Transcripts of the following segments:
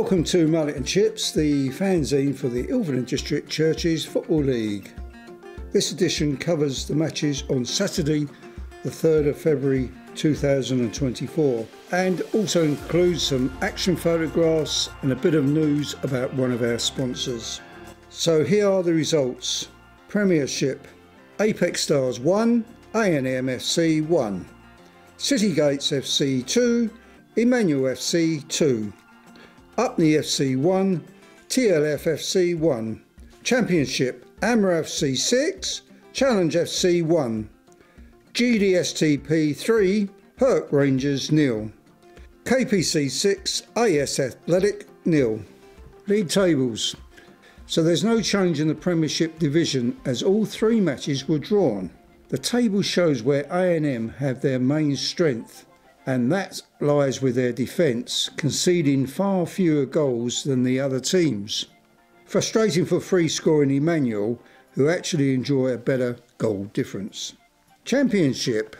Welcome to Mullet and Chips, the fanzine for the Ilford District Churches Football League. This edition covers the matches on Saturday, the 3rd of February 2024, and also includes some action photographs and a bit of news about one of our sponsors. So here are the results Premiership Apex Stars 1, A&M FC 1, City Gates FC 2, Emmanuel FC 2. Upney FC 1, TLF FC 1, Championship Amra FC 6, Challenge FC 1, GDSTP 3, Perk Rangers nil, KPC 6, AS Athletic nil. League tables. So there's no change in the Premiership division as all three matches were drawn. The table shows where A&M have their main strength and that lies with their defence, conceding far fewer goals than the other teams. Frustrating for free scoring Emmanuel, who actually enjoy a better goal difference. Championship.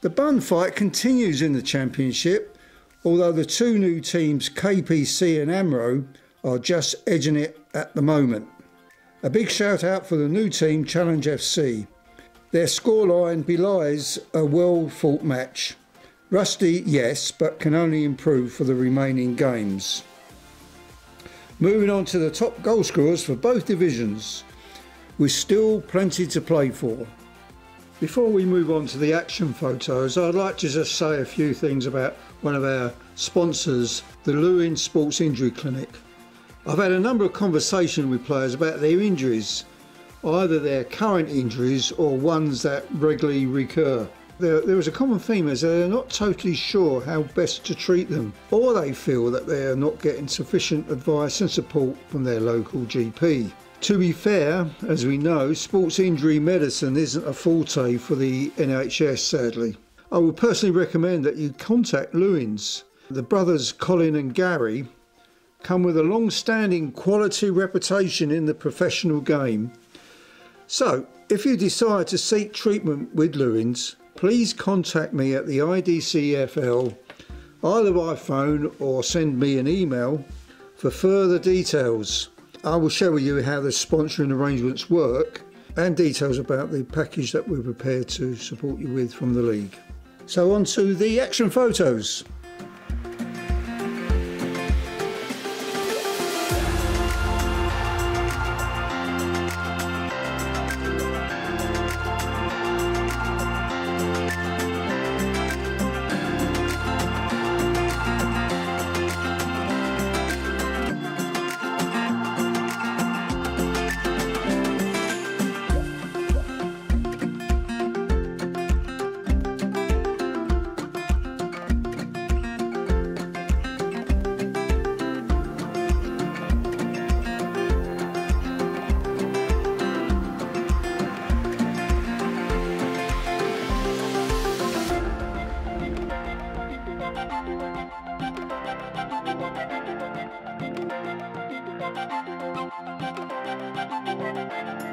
The bun fight continues in the Championship, although the two new teams, KPC and Amro, are just edging it at the moment. A big shout out for the new team, Challenge FC. Their scoreline belies a well fought match. Rusty, yes, but can only improve for the remaining games. Moving on to the top goal scorers for both divisions, with still plenty to play for. Before we move on to the action photos, I'd like to just say a few things about one of our sponsors, the Lewin Sports Injury Clinic. I've had a number of conversations with players about their injuries, either their current injuries or ones that regularly recur there, there is a common theme is they're not totally sure how best to treat them, or they feel that they are not getting sufficient advice and support from their local GP. To be fair, as we know, sports injury medicine isn't a forte for the NHS, sadly. I would personally recommend that you contact Lewins. The brothers Colin and Gary come with a long standing quality reputation in the professional game. So, if you decide to seek treatment with Lewins, please contact me at the IDCFL either by phone or send me an email for further details. I will with you how the sponsoring arrangements work and details about the package that we're prepared to support you with from the league. So on to the action photos. Thank you.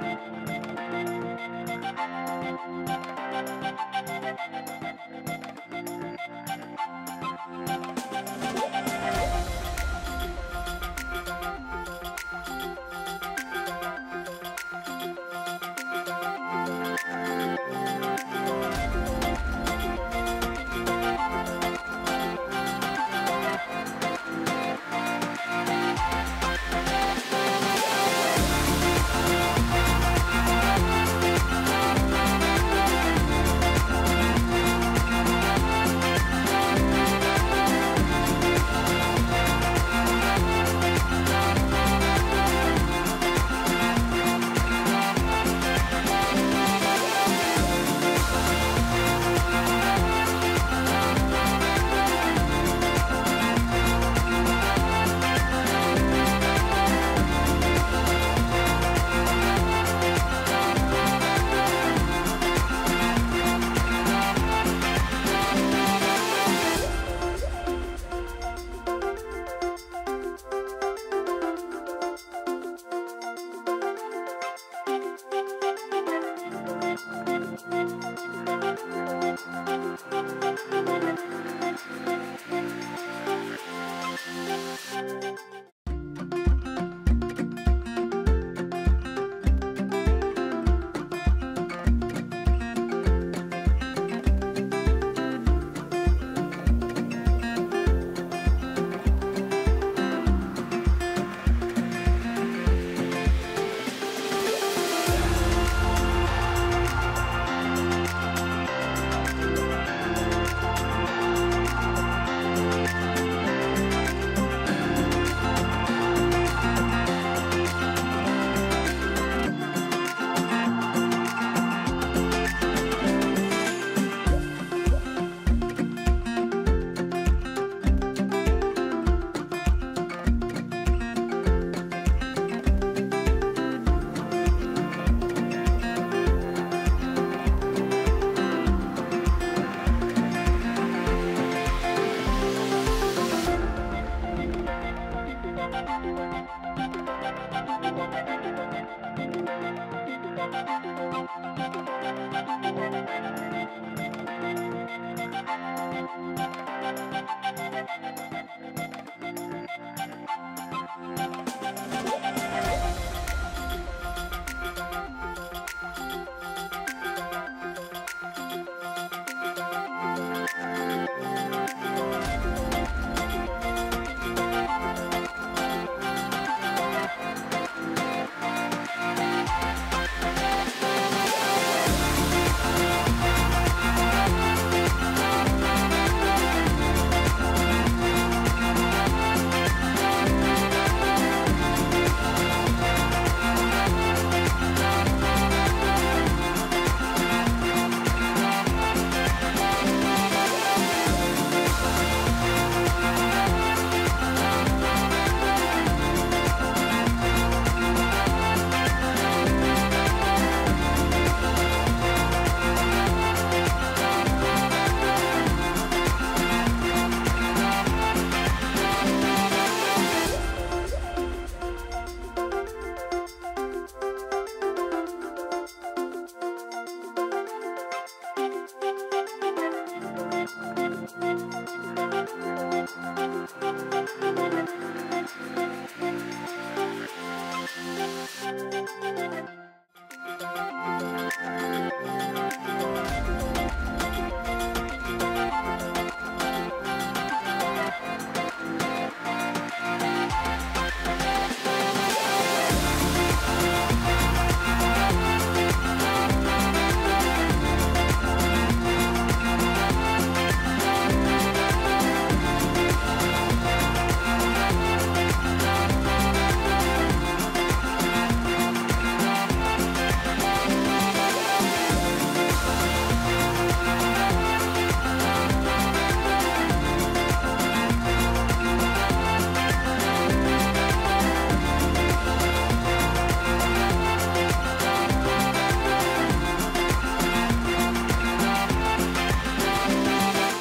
Müzik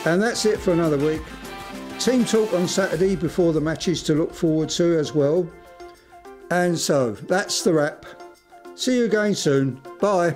And that's it for another week. Team talk on Saturday before the matches to look forward to as well. And so that's the wrap. See you again soon. Bye.